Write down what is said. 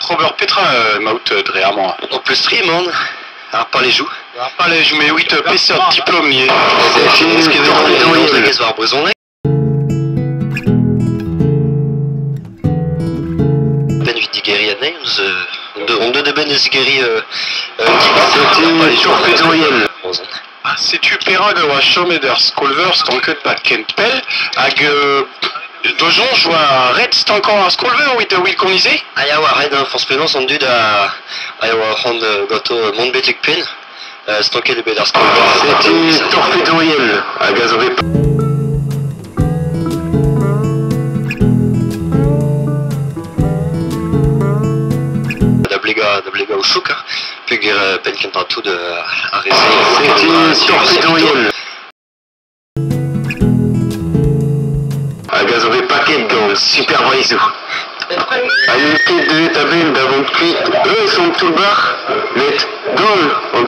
Robert Petra, euh, euh, dre amañ. On peut stream, on. Ar joues. Ar pale jou me euh, peseurt war brezhoneg Ben vid digeri anez, eus, euh, on de- de ben eus digeri euh, euh. Ah, setu perag oa chomet ur skolver stanket pa kent pel, hag dojon joa red stankan ar skolver oit euh, wil konize Ah ya war red, hein, France Pénance, on dud a... Ya war c'hant euh, gato euh, mont betek pen. Euh, stanket e bet ar skol. C'était torpedoiel, hag a zo bet Da blega, da blega o chouk, hein. Pug pen kent tout de a reze. C'était torpedoiel. Super. A une ket de tabel d'avant kuit, eux sont tout bar, met gol,